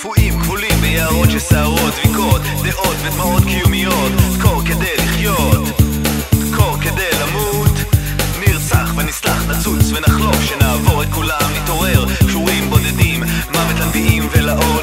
קפואים, כבולים ביערות של שערות, דביקות, דעות ודמעות קיומיות. דקור כדי לחיות, דקור כדי למות. נרצח ונסלח, נצוץ ונחלוף, שנעבור את כולם, נתעורר. קשורים בודדים, מוות לנביאים ולאור